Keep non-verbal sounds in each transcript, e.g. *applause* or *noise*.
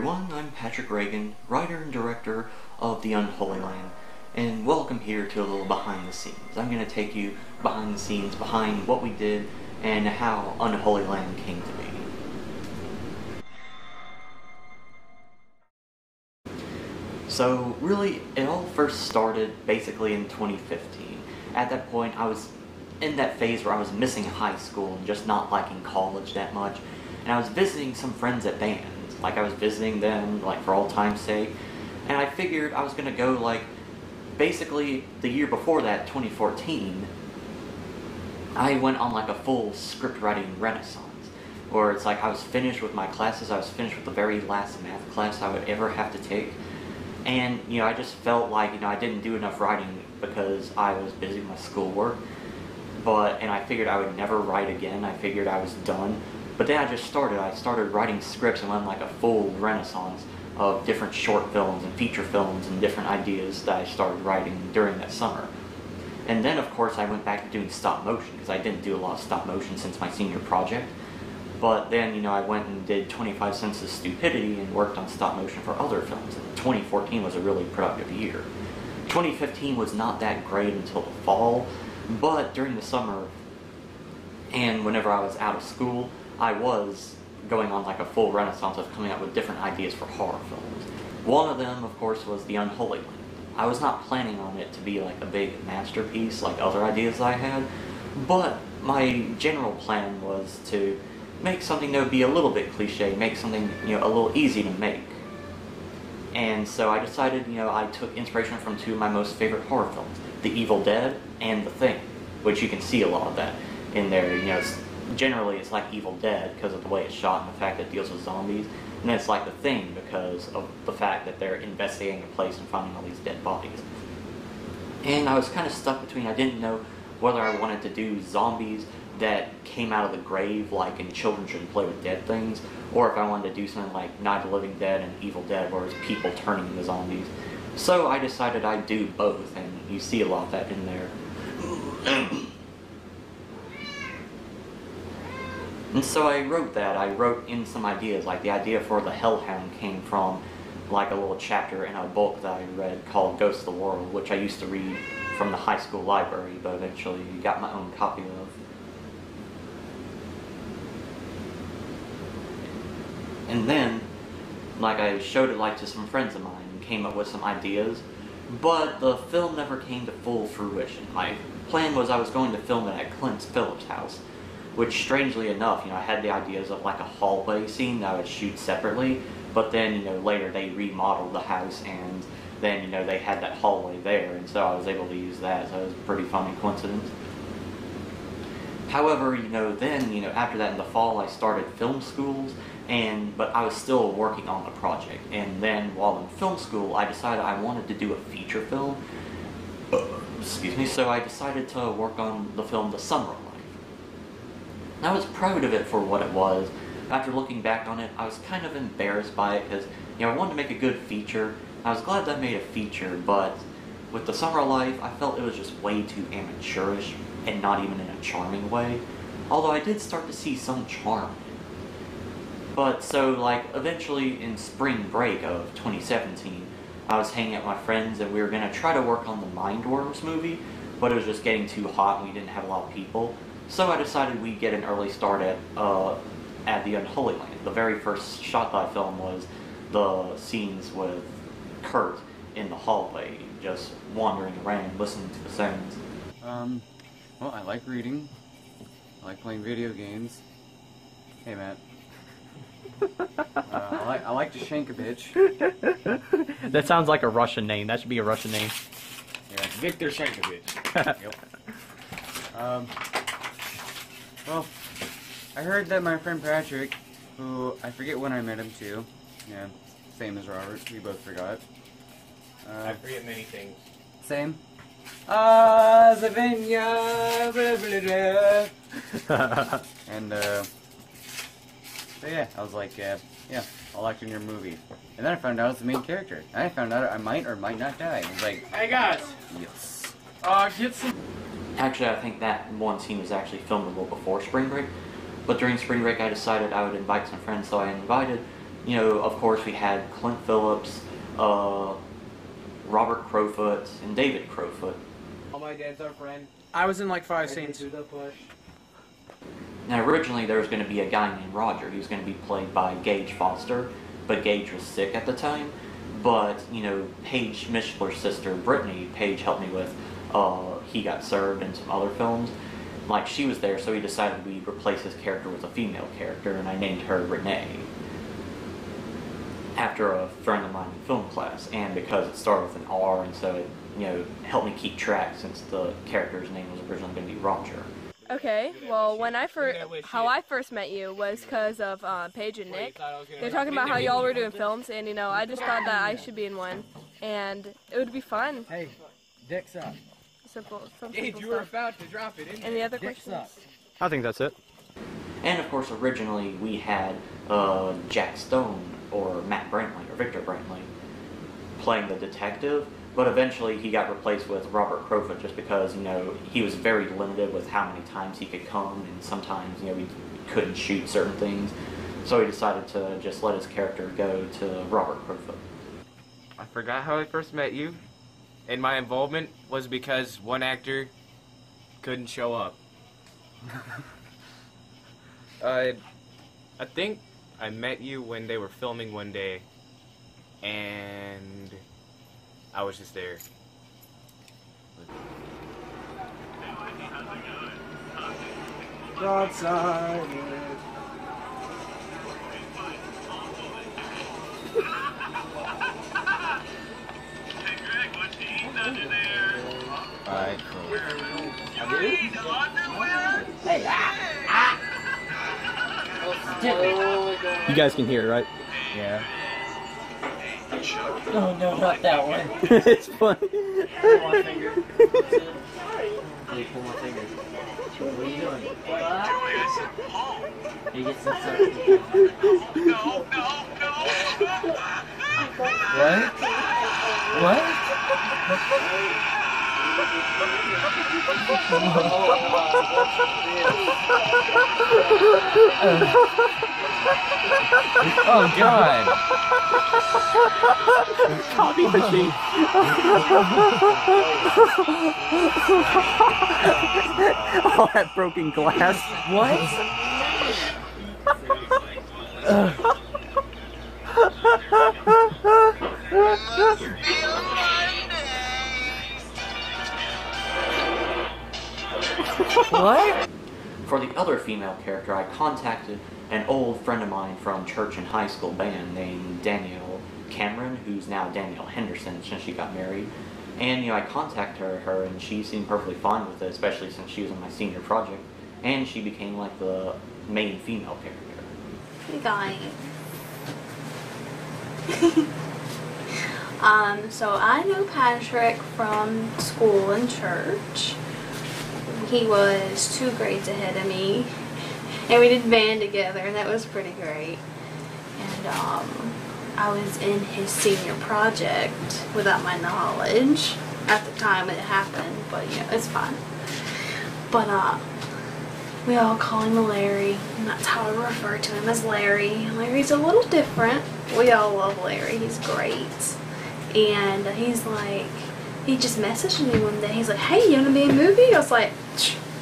everyone, I'm Patrick Regan, writer and director of The Unholy Land, and welcome here to a little behind the scenes. I'm going to take you behind the scenes, behind what we did, and how Unholy Land came to be. So, really, it all first started basically in 2015. At that point, I was in that phase where I was missing high school and just not liking college that much, and I was visiting some friends at bands. Like I was visiting them, like for all time's sake, and I figured I was gonna go like basically the year before that, 2014. I went on like a full script writing renaissance, where it's like I was finished with my classes. I was finished with the very last math class I would ever have to take, and you know I just felt like you know I didn't do enough writing because I was busy with my schoolwork. But and I figured I would never write again. I figured I was done. But then I just started. I started writing scripts and went like a full renaissance of different short films and feature films and different ideas that I started writing during that summer. And then, of course, I went back to doing stop motion because I didn't do a lot of stop motion since my senior project. But then, you know, I went and did 25 Cents of Stupidity and worked on stop motion for other films. And 2014 was a really productive year. 2015 was not that great until the fall, but during the summer and whenever I was out of school, I was going on like a full renaissance of coming up with different ideas for horror films. One of them, of course, was The Unholy Land. I was not planning on it to be like a big masterpiece like other ideas I had, but my general plan was to make something that would be a little bit cliche, make something, you know, a little easy to make. And so I decided, you know, I took inspiration from two of my most favorite horror films, The Evil Dead and The Thing, which you can see a lot of that in there. You know, generally it's like Evil Dead because of the way it's shot and the fact that it deals with zombies. And it's like The Thing because of the fact that they're investigating a place and finding all these dead bodies. And I was kind of stuck between, I didn't know whether I wanted to do zombies that came out of the grave, like in Children Shouldn't Play with Dead Things, or if I wanted to do something like Night of the Living Dead and Evil Dead, where it's people turning into zombies. So I decided I'd do both, and you see a lot of that in there. *clears throat* And so I wrote that. I wrote in some ideas. Like the idea for the Hellhound came from like a little chapter in a book that I read called Ghost of the World, which I used to read from the high school library, but eventually got my own copy of. And then, like I showed it like to some friends of mine and came up with some ideas, but the film never came to full fruition. My plan was I was going to film it at Clint Phillips' house, which strangely enough, you know, I had the ideas of like a hallway scene that I would shoot separately, but then, you know, later they remodeled the house and then, you know, they had that hallway there, and so I was able to use that, so it was a pretty funny coincidence. However, you know, then, you know, after that in the fall, I started film schools, and, but I was still working on the project, and then while in film school, I decided I wanted to do a feature film, excuse me, so I decided to work on the film The Summer of Life. I was proud of it for what it was. After looking back on it, I was kind of embarrassed by it because, you know, I wanted to make a good feature. I was glad that I made a feature, but with The Summer of Life, I felt it was just way too amateurish and not even in a charming way. Although I did start to see some charm. But so, like, eventually in spring break of 2017, I was hanging out with my friends and we were going to try to work on the Mindworms movie, but it was just getting too hot and we didn't have a lot of people. So I decided we'd get an early start at uh, at the Unholy Land. The very first shot that I filmed was the scenes with Kurt in the hallway, just wandering around, listening to the sounds. Um, well, I like reading. I like playing video games. Hey, Matt. uh, I, like, I like to shank a bitch. *laughs* that sounds like a Russian name. That should be a Russian name. Yeah, Victor Shankovich. *laughs* yep. Um, well, I heard that my friend Patrick, who I forget when I met him too, yeah, same as Robert, we both forgot. Uh, I forget many things. Same. Zavenya, *laughs* and uh, so yeah, I was like, uh, yeah, I'll act in your movie. And then I found out I was the main character. And I found out I might or might not die. I was like, hey guys, yes. Uh, get some. Actually, I think that one scene was actually filmed a little before spring break. But during spring break, I decided I would invite some friends, so I invited you know, of course, we had Clint Phillips, uh, Robert Crowfoot, and David Crowfoot. All my dad's our friend. I was in like five scenes. To the push. Now, originally there was going to be a guy named Roger. He was going to be played by Gage Foster, but Gage was sick at the time. But you know, Paige Mishler's sister, Brittany Paige helped me with. Uh, he got served in some other films. Like she was there, so he decided we replace his character with a female character, and I named her Renee after a friend of mine in film class, and because it started with an R, and so it you know helped me keep track since the character's name was originally going to be Roger. Okay, well, when I first, how I first met you was because of uh, Paige and Nick. They're talking about how y'all were doing films, and you know, I just thought that I should be in one, and it would be fun. Hey, dicks up. Simple, some Gage, simple you were stuff. about to drop it, didn't you? Any other Dicks questions? up. I think that's it. And of course, originally we had uh, Jack Stone or Matt Brantley or Victor Brantley playing the detective, but eventually he got replaced with Robert Crowfoot just because you know he was very limited with how many times he could come, and sometimes you know he couldn't shoot certain things. So he decided to just let his character go to Robert Crowfoot. I forgot how I first met you, and my involvement was because one actor couldn't show up. *laughs* I, I think I met you when they were filming one day, and I was just there. Broadside. Alright, You guys can hear, it, right? Yeah. No, no, not that one. *laughs* it's funny. Pull my finger. Hey, pull my finger. What are you doing? What? You get some What? What? *laughs* Oh *laughs* Oh god! Copy machine. All that broken glass. What? What? For the other female character, I contacted an old friend of mine from church and high school band named Danielle Cameron, who's now Danielle Henderson since she got married. And you know, I contacted her, her, and she seemed perfectly fine with it, especially since she was in my senior project, and she became like the main female character. Guys. *laughs* um, so I know Patrick from school and church. He was two grades ahead of me. And we did band together and that was pretty great. And um I was in his senior project without my knowledge at the time it happened, but you know, it's fine. But uh we all call him Larry, and that's how I refer to him as Larry. Larry's a little different. We all love Larry. He's great. And he's like, he just messaged me one day. He's like, hey, you want to be in a movie? I was like,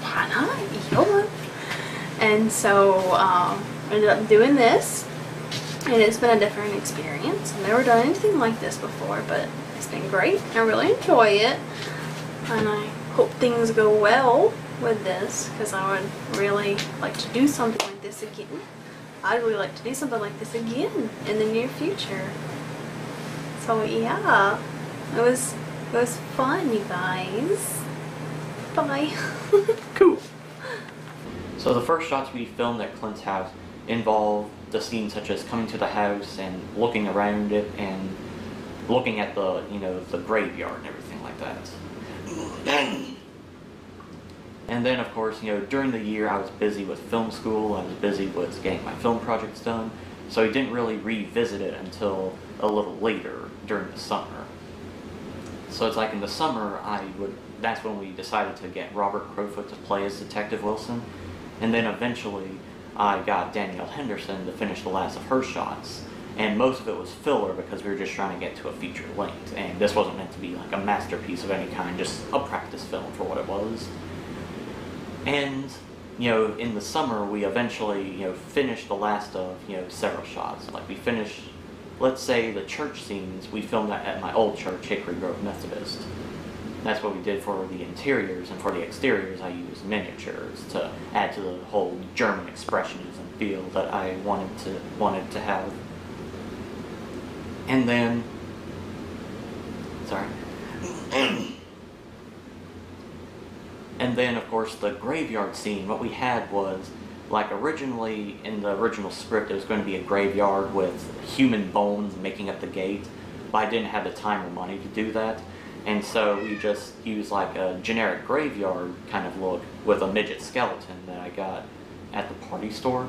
why not? Yeah. And so um, ended up doing this. And it's been a different experience. I've never done anything like this before, but it's been great. I really enjoy it. And I hope things go well with this because I would really like to do something like this again. I'd really like to do something like this again in the near future. So yeah, it was it was fun, you guys. Bye. *laughs* Cool. So the first shots we filmed at Clint's house involved the scenes such as coming to the house and looking around it and looking at the you know the graveyard and everything like that. And then of course you know during the year I was busy with film school. I was busy with getting my film projects done, so I didn't really revisit it until a little later during the summer. So it's like in the summer, I would. That's when we decided to get Robert Crowfoot to play as Detective Wilson, and then eventually I got Danielle Henderson to finish the last of her shots, and most of it was filler because we were just trying to get to a feature length, and this wasn't meant to be like a masterpiece of any kind, just a practice film for what it was. And you know, in the summer, we eventually you know finished the last of you know several shots. Like we finished, let's say the church scenes, we filmed that at my old church, Hickory Grove Methodist. That's what we did for the interiors, and for the exteriors, I used miniatures to add to the whole German expressionism feel that I wanted to wanted to have. And then, sorry. and then, of course, the graveyard scene. What we had was, like originally in the original script, it was going to be a graveyard with human bones making up the gate, but I didn't have the time or money to do that. And so we just used like a generic graveyard kind of look with a midget skeleton that I got at the party store.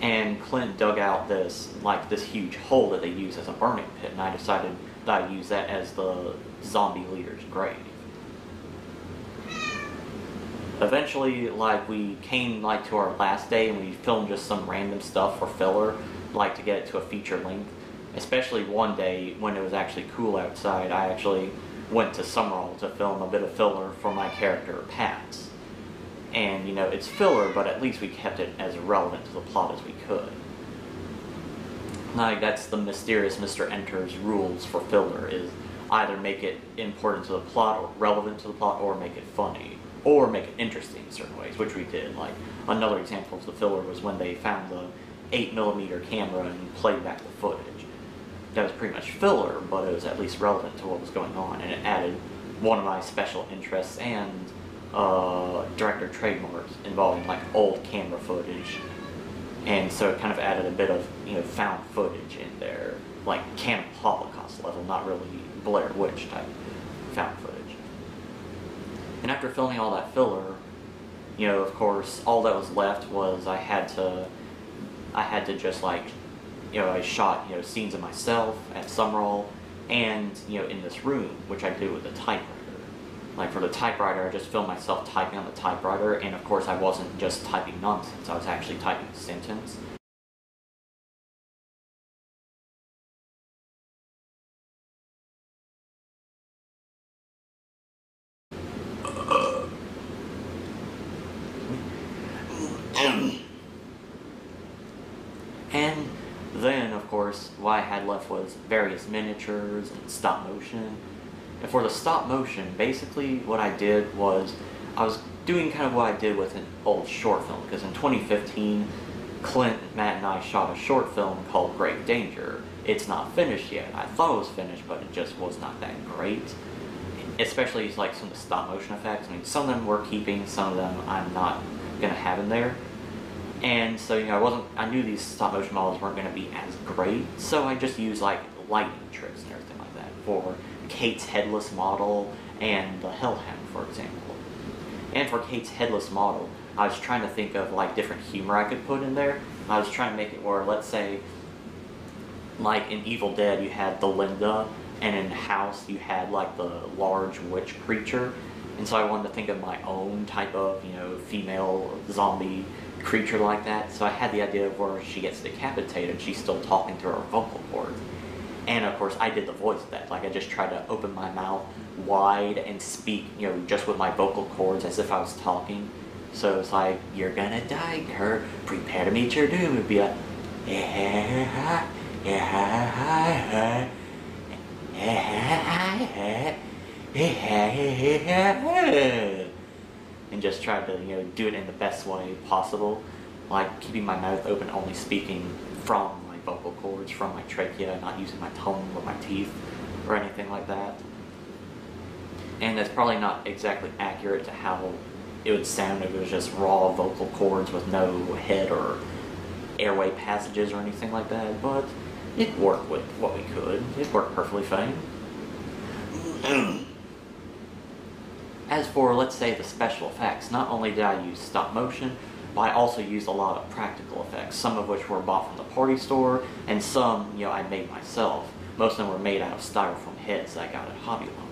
And Clint dug out this like this huge hole that they use as a burning pit, and I decided that I'd use that as the zombie leader's grave. Eventually, like we came like to our last day, and we filmed just some random stuff for filler, like to get it to a feature length. Especially one day when it was actually cool outside, I actually went to Summerall to film a bit of filler for my character Pats. And you know, it's filler, but at least we kept it as relevant to the plot as we could. Like that's the mysterious Mr. Enter's rules for filler is either make it important to the plot or relevant to the plot or make it funny or make it interesting in certain ways, which we did. Like another example of the filler was when they found the 8 millimeter camera and played back the footage. That was pretty much filler, but it was at least relevant to what was going on, and it added one of my special interests and uh, director trademarks involving like old camera footage, and so it kind of added a bit of you know found footage in there, like Cannibal Holocaust level, not really Blair Witch type found footage. And after filming all that filler, you know, of course, all that was left was I had to, I had to just like, you know, I shot you know scenes of myself at Summerall, and you know in this room, which I do with a typewriter. Like for the typewriter, I just filmed myself typing on the typewriter, and of course I wasn't just typing nonsense, I was actually typing a sentence. And then, of course, what I had left was various miniatures and stop motion. And for the stop motion, basically what I did was I was doing kind of what I did with an old short film because in 2015, Clint, Matt, and I shot a short film called Great Danger. It's not finished yet. I thought it was finished, but it just was not that great. Especially like some of the stop motion effects. I mean, some of them we're keeping, some of them I'm not gonna have in there. And so, you know, I wasn't, I knew these stop motion models weren't going to be as great, so I just used like lighting tricks and everything like that for Kate's headless model and the Hellhound, for example. And for Kate's headless model, I was trying to think of like different humor I could put in there. I was trying to make it where, let's say, like in Evil Dead, you had the Linda, and in House, you had like the large witch creature. And so I wanted to think of my own type of, you know, female zombie creature like that. So I had the idea of where she gets decapitated, she's still talking through her vocal cords. And of course, I did the voice of that. Like I just tried to open my mouth wide and speak, you know, just with my vocal cords as if I was talking. So it's like, you're gonna die, Kurt. Prepare to meet your doom. It'd be like, yeah, yeah, yeah, yeah, yeah, yeah, and just try to you know do it in the best way possible, like keeping my mouth open, only speaking from my vocal cords, from my trachea, not using my tongue or my teeth or anything like that. And that's probably not exactly accurate to how it would sound if it was just raw vocal cords with no head or airway passages or anything like that, but it worked with what we could. It worked perfectly fine. *clears throat* As for, let's say, the special effects, not only did I use stop motion, but I also used a lot of practical effects, some of which were bought from the party store, and some, you know, I made myself. Most of them were made out of styrofoam heads that I got at Hobby Lobby.